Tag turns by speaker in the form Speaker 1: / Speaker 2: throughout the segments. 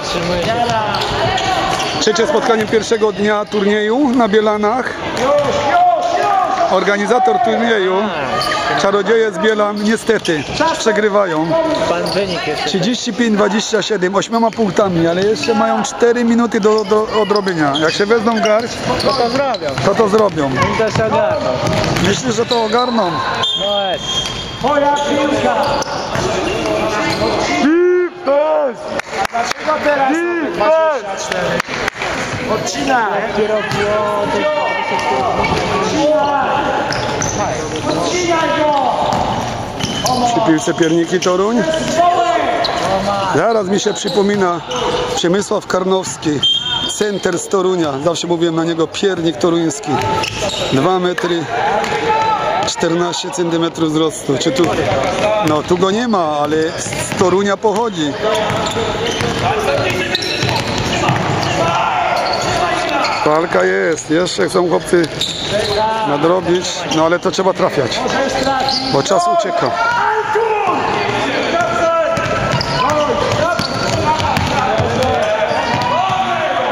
Speaker 1: zatrzymuje się.
Speaker 2: Trzecie spotkanie pierwszego dnia turnieju na Bielanach. Organizator turnieju, Czarodzieje z Bielan, niestety przegrywają.
Speaker 1: Pan wynik jeszcze.
Speaker 2: 35-27, ośmioma punktami, ale jeszcze mają 4 minuty do, do odrobienia. Jak się wezmą garść,
Speaker 1: No to zrobią.
Speaker 2: to to zrobią.
Speaker 1: To
Speaker 2: że to ogarną.
Speaker 1: No jest.
Speaker 3: Moja piłka! Dlaczego teraz mamy 24? Odcinaj! Odcinaj go!
Speaker 2: Przy piłce pierniki Toruń. Zaraz mi się przypomina Przemysław Karnowski, center z Torunia. Zawsze mówiłem na niego piernik toruński. 2 metry 14 cm wzrostu. Czy tu? No tu go nie ma, ale z Torunia pochodzi. Walka jest, jeszcze chcą chłopcy nadrobić, no ale to trzeba trafiać, bo czas ucieka.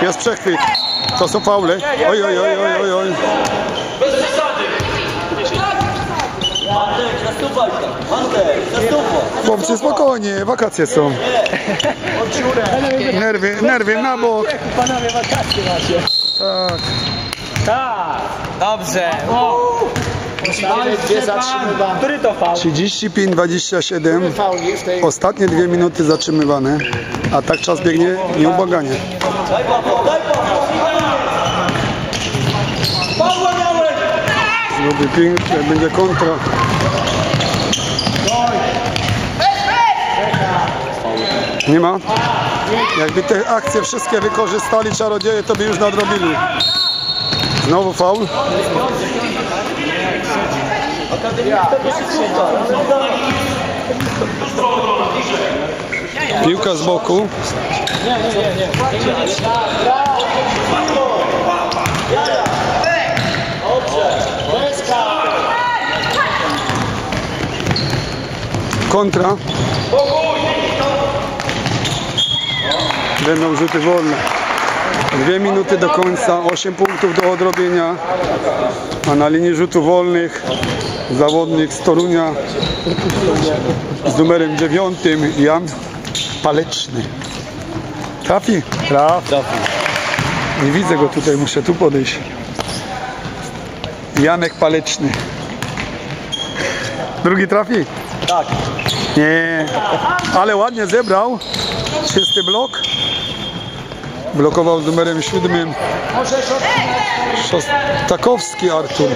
Speaker 2: Jest przechwyt. To są faule. Oj, oj, oj, oj, oj, Chłopcy, spokojnie, wakacje są. Nerwy, nerwy na bok.
Speaker 1: Panowie wakacje macie.
Speaker 2: Tak.
Speaker 1: Tak. Dobrze.
Speaker 3: Gdzie zatrzymywamy?
Speaker 1: Który to fał?
Speaker 2: 35-27.
Speaker 3: Fauli w tej...
Speaker 2: Ostatnie dwie minuty zatrzymywane. A tak czas biegnie nieubłaganie. Zrobi pięknie, będzie kontra. Nie ma? Jakby te akcje wszystkie wykorzystali czarodzieje, to by już nadrobili. Znowu faul. Piłka z boku. Kontra. Będą rzuty wolne. Dwie minuty do końca, 8 punktów do odrobienia. A na linii rzutów wolnych zawodnik z Torunia z numerem 9 Jan Paleczny. Trafi? Traf. Nie widzę go tutaj, muszę tu podejść. Janek Paleczny. Drugi trafi?
Speaker 1: Tak.
Speaker 2: Nie, ale ładnie zebrał. Czysty blok. Blokował numerem siódmym
Speaker 3: Możesz odcinać
Speaker 2: Szostakowski Artur.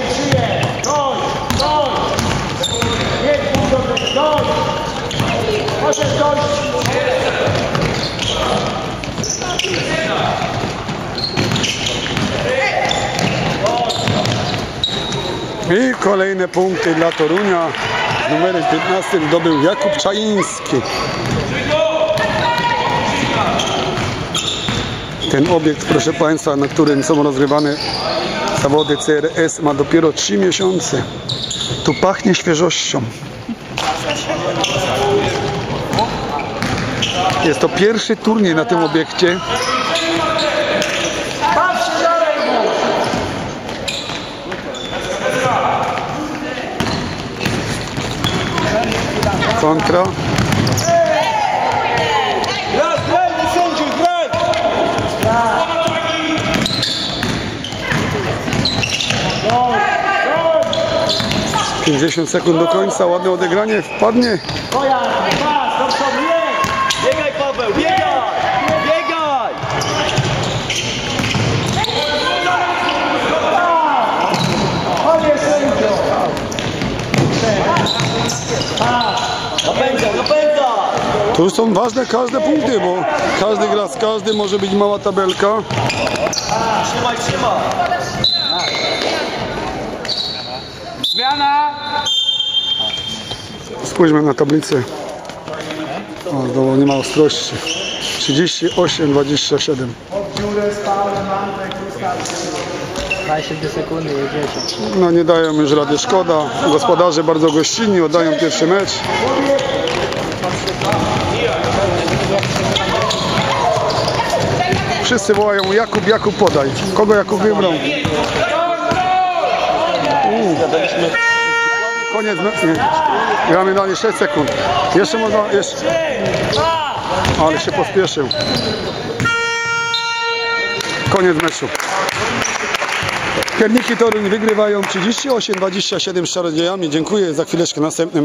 Speaker 2: I kolejne punkty dla Torunia. Numerem 15 zdobył Jakub Czajiński. Ten obiekt, proszę Państwa, na którym są rozgrywane zawody CRS ma dopiero 3 miesiące. Tu pachnie świeżością. Jest to pierwszy turniej na tym obiekcie. Kontra. 50 sekund do końca, ładne odegranie, wpadnie.
Speaker 1: Biegaj Paweł, biegaj! Biegaj!
Speaker 3: Chodź, sędzio!
Speaker 1: Napędza, napędza!
Speaker 2: Tu są ważne każde punkty, bo każdy gra z każdym, może być mała tabelka.
Speaker 1: Trzymaj, trzymaj!
Speaker 2: Spójrzmy na tablicę. O, znowu nie ma ostrości. 38, 27.
Speaker 3: Dziurę spałem, lampę, truskawkę.
Speaker 1: 20 sekundy jedziecie.
Speaker 2: No nie dają już rady, szkoda. Gospodarze bardzo gościnni, oddają pierwszy mecz. Wszyscy wołają Jakub, Jakub podaj. Kogo Jakub wybrał? U. Koniec. me- Nie. Gramy dalej 6 sekund. Jeszcze można. Jeszcze. Ale się pospieszył. Koniec meczu. Pierniki Toruń wygrywają 38-27 z Czarodziejami. Dziękuję. Za chwileczkę następnym.